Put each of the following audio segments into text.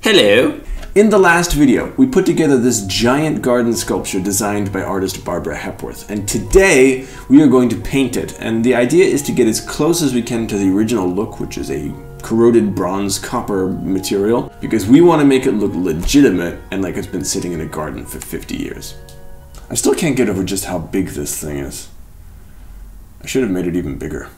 Hello. In the last video, we put together this giant garden sculpture designed by artist Barbara Hepworth, and today we are going to paint it. And the idea is to get as close as we can to the original look, which is a corroded bronze copper material, because we want to make it look legitimate and like it's been sitting in a garden for 50 years. I still can't get over just how big this thing is. I should have made it even bigger.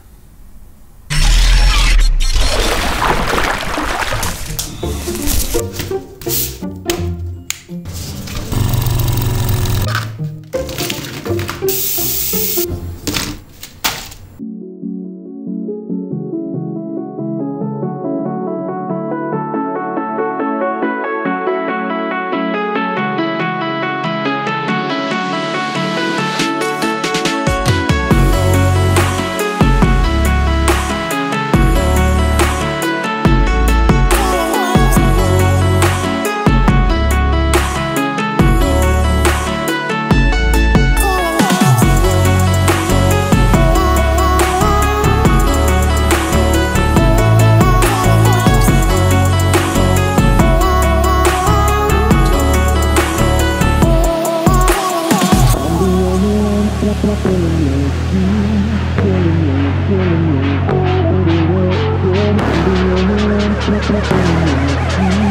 Thank you.